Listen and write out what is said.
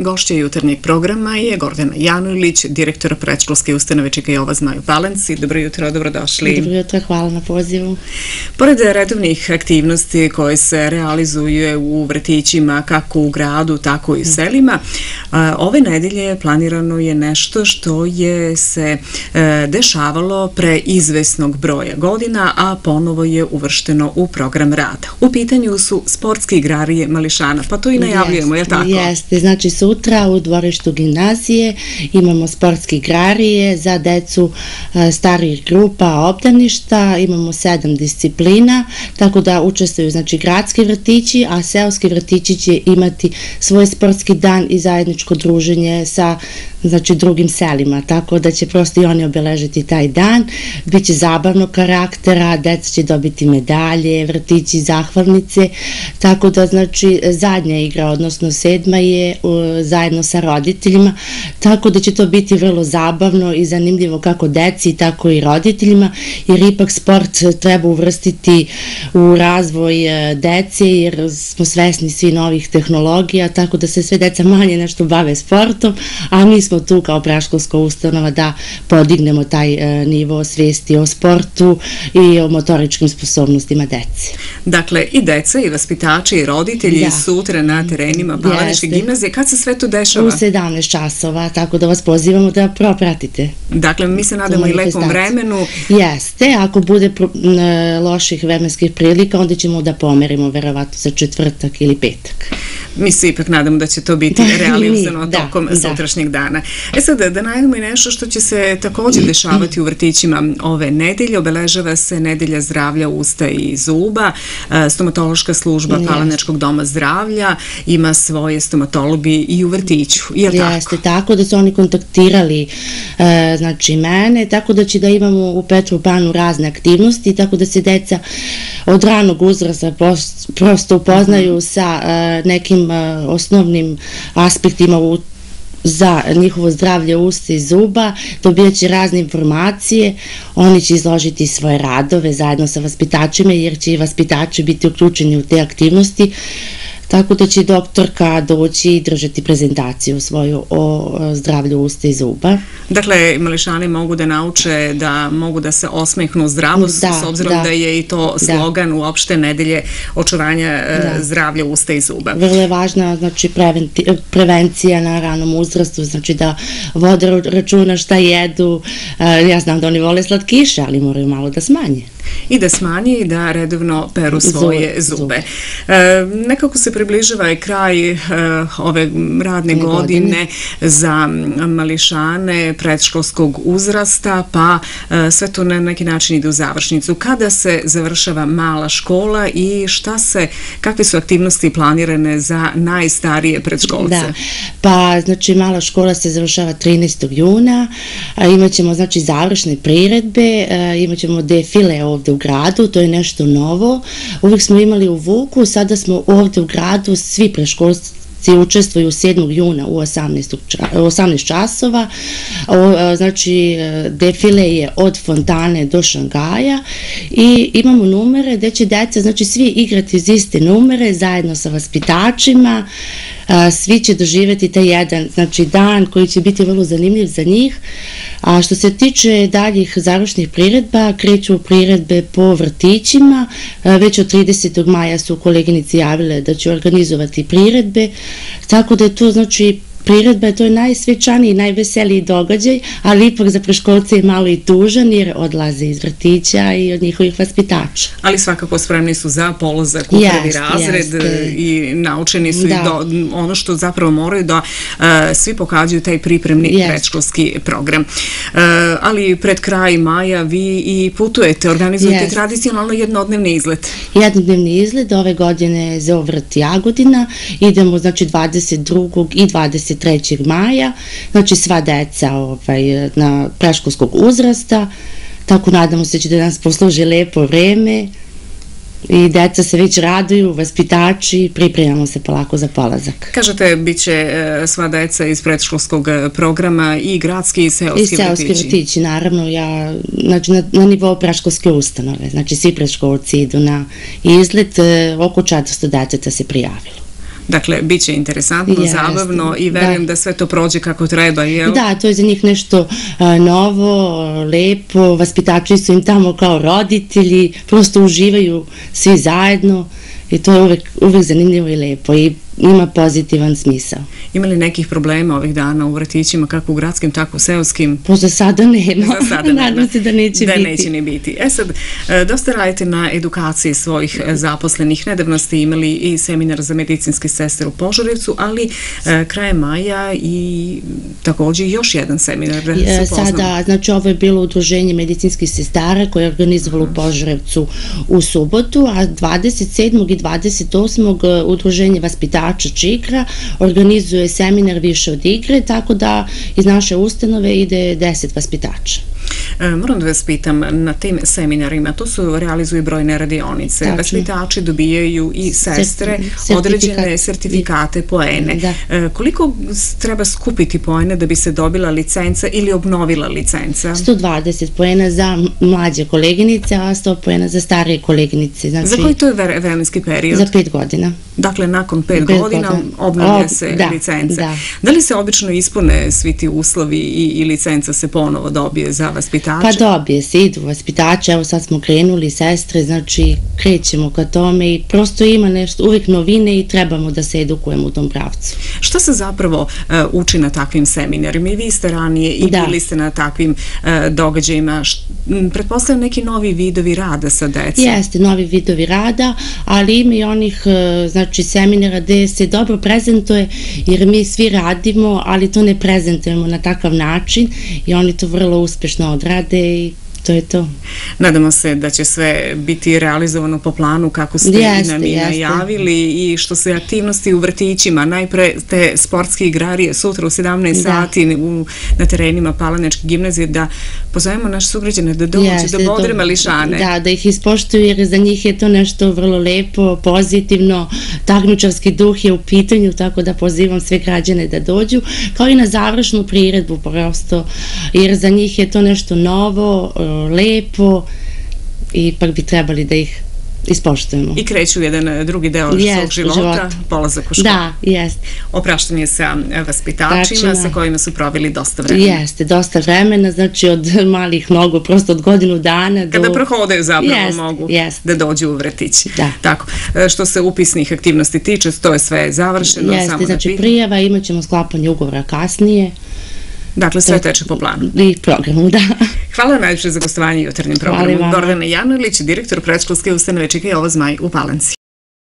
Gošća jutarnjeg programa je Gordana Janujlić, direktora predškolske ustanove Čika Jova Zmaju Palenci. Dobro jutro, dobrodošli. Dobro jutro, hvala na pozivu. Pored redovnih aktivnosti koje se realizuju u vrtićima kako u gradu, tako i u selima, ove nedelje planirano je nešto što je se e, dešavalo pre izvesnog broja godina, a ponovo je uvršteno u program rada. U pitanju su sportski igrarije Mališana, pa to i najavljujemo, je li tako? Jeste, znači sutra u dvorištu gimnazije imamo sportske igrarije za decu e, starijih grupa obdaništa, imamo sedam disciplina, tako da učestvuju znači gradski vrtići, a seoski vrtići će imati svoj sportski dan i kot družine sa znači drugim selima, tako da će prosto i oni obeležiti taj dan, bit će zabavnog karaktera, deca će dobiti medalje, vrtići, zahvalnice, tako da znači zadnja igra, odnosno sedma je zajedno sa roditeljima, tako da će to biti vrlo zabavno i zanimljivo kako deci, tako i roditeljima, jer ipak sport treba uvrstiti u razvoj e, dece, jer smo svesni svi novih tehnologija, tako da se sve deca manje nešto bave sportom, a mi smo tu kao preškolska ustanova da podignemo taj e, nivo svesti o sportu i o motoričkim sposobnostima dece. Dakle, i deca i vaspitači i roditelji da. sutra na terenima Palaničke gimnazije. Kad se sve to dešava? U 17 časova, tako da vas pozivamo da propratite. Dakle, mi se nadamo i lepom vremenu. Jeste, ako bude loših vremenskih prilika, onda ćemo da pomerimo verovatno za četvrtak ili petak. Mi se ipak nadamo da će to biti da, realizano da, tokom da. sutrašnjeg dana. E sad, da najavimo i nešto što će se takođe dešavati u vrtićima ove nedelje. Obeležava se nedelja zdravlja usta i zuba. E, stomatološka služba. Palanečkog doma zdravlja ima svoje stomatologi i u vrtiću. Je li Jeste, tako? tako da su oni kontaktirali e, znači mene, tako da će da imamo u Petru Panu razne aktivnosti, tako da se deca od ranog uzrasta prosto upoznaju mhm. sa e, nekim osnovnim aspektima u za njihovo zdravlje usta i zuba, dobijat će razne informacije, oni će izložiti svoje radove zajedno sa vaspitačima, jer će i vaspitači biti uključeni u te aktivnosti, Tako da će doktorka doći i držati prezentaciju svoju o zdravlju usta i zuba. Dakle, mališani mogu da nauče da mogu da se osmehnu zdravo, da, s obzirom da, da je i to da. slogan da. uopšte nedelje očuvanja e, da. zdravlja usta i zuba. Vrlo je važna znači, prevencija na ranom uzrastu, znači da vode računa šta jedu. E, ja znam da oni vole slatkiše, ali moraju malo da smanje i da smanje i da redovno peru svoje zube. zube. E, nekako se približava i kraj e, ove radne godine, godine za mališane predškolskog uzrasta, pa e, sve to na neki način ide u završnicu. Kada se završava mala škola i šta se, kakve su aktivnosti planirane za najstarije predškolce? Da, pa znači mala škola se završava 13. juna, imaćemo znači završne priredbe, imaćemo defile ovde u gradu, to je nešto novo. Uvijek smo imali u Vuku, sada smo ovde u gradu, svi preškolci učestvuju 7. juna u 18, 18 časova. Znači, defile je od Fontane do Šangaja i imamo numere gde će deca, znači svi igrati iz iste numere zajedno sa vaspitačima, svi će doživeti taj jedan znači, dan koji će biti vrlo zanimljiv za njih. A što se tiče daljih završnih priredba, kreću priredbe po vrtićima, već od 30. maja su koleginici javile da će organizovati priredbe, tako da je to znači priredba, to je najsvečaniji, najveseliji događaj, ali ipak za preškolce je malo i tužan jer odlaze iz vrtića i od njihovih vaspitača. Ali svakako spremni su za polozak u prvi razred jeste. i naučeni su da. i do, ono što zapravo moraju da uh, svi pokađaju taj pripremni jeste. predškolski program. Uh, ali pred kraj maja vi i putujete, organizujete jeste. tradicionalno jednodnevni izlet. Jednodnevni izlet ove godine za ovrt Jagodina, idemo znači 22. i 20 23. maja, znači sva deca ovaj, na preškolskog uzrasta, tako nadamo se da će da nas posluži lepo vreme i deca se već raduju, vaspitači, pripremamo se polako za polazak. Kažete, bit će e, sva deca iz predškolskog e, programa i gradski i seoski vrtići? I seoski vrtići, naravno, ja, znači na, na nivou preškolske ustanove, znači svi preškolci idu na izlet, e, oko 400 deteta se prijavilo. Dakle, bit će interesantno, Jeste, zabavno i verujem da. da sve to prođe kako treba, jel? Da, to je za njih nešto a, novo, lepo, vaspitači su im tamo kao roditelji, prosto uživaju svi zajedno i to je uvek, uvek zanimljivo i lepo i ima pozitivan smisao. Ima li nekih problema ovih dana u vrtićima, kako u gradskim, tako u seoskim? Po za sada nema. Za sada nema. Nadam se da neće da biti. Da neće ni biti. E sad, e, dosta radite na edukaciji svojih e, zaposlenih. Nedavno ste imali i seminar za medicinske sestre u Požarevcu, ali e, kraje maja i takođe još jedan seminar. Da sada, znači ovo je bilo udruženje medicinskih sestara koje je organizovalo u Požarevcu u subotu, a 27. i 28. udruženje vaspitara igrača Čikra organizuje seminar više od igre, tako da iz naše ustanove ide 10 vaspitača. E, moram da vas pitam, na tim seminarima, to su realizuju brojne radionice, Tačno. vaspitači dobijaju i sestre određene sertifikate, poene. Da. E, koliko treba skupiti poene da bi se dobila licenca ili obnovila licenca? 120 poena za mlađe koleginice, a 100 poena za starije koleginice. Znači, za koji to je vremenski period? Za pet godina. Dakle, nakon pet, pet godina, godina obnavlja Ob, se da, licenca. Da. da li se obično ispune svi ti uslovi i, i licenca se ponovo dobije za vaspitače? Pa dobije se, idu vaspitače, evo sad smo krenuli, sestre, znači krećemo ka tome i prosto ima nešto, uvek novine i trebamo da se edukujemo u tom pravcu. Šta se zapravo uh, uči na takvim seminarima? I vi ste ranije i da. bili ste na takvim uh, događajima. Pretpostavljam neki novi vidovi rada sa decom. Jeste, novi vidovi rada, ali ima i onih uh, znači, seminara gde se dobro prezentuje, jer mi svi radimo, ali to ne prezentujemo na takav način i oni to vrlo uspešno odrade i to je to. Nadamo se da će sve biti realizovano po planu kako ste jeste, nam i najavili i što se aktivnosti u vrtićima, najpre te sportske igrarije sutra u 17 da. sati u, na terenima Palanečke gimnazije da pozovemo naše sugrađane da dođu, jeste, da bodre mališane. Da, da ih ispoštuju jer za njih je to nešto vrlo lepo, pozitivno, takmičarski duh je u pitanju, tako da pozivam sve građane da dođu, kao i na završnu priredbu prosto, jer za njih je to nešto novo, lepo i ipak bi trebali da ih ispoštujemo. I kreću jedan e, drugi deo yes, svog života, života, polazak u školu. Da, jest. Opraštanje sa e, vaspitačima Tačina. sa kojima su proveli dosta vremena. Jeste, dosta vremena, znači od malih mnogo, prosto od godinu dana do... Kada prohodaju zapravo jest, mogu jest. da dođu u vrtići. Da. Tako. E, što se upisnih aktivnosti tiče, to je sve završeno. Jeste, samo da znači da prijava, imat ćemo sklapanje ugovora kasnije. Dakle, sve teče po planu. I programu, da. Hvala najviše za gostovanje jutarnjim programom. Gordana Janolić, direktor predškolske ustanove Čika Jova Zmaj u Palanci.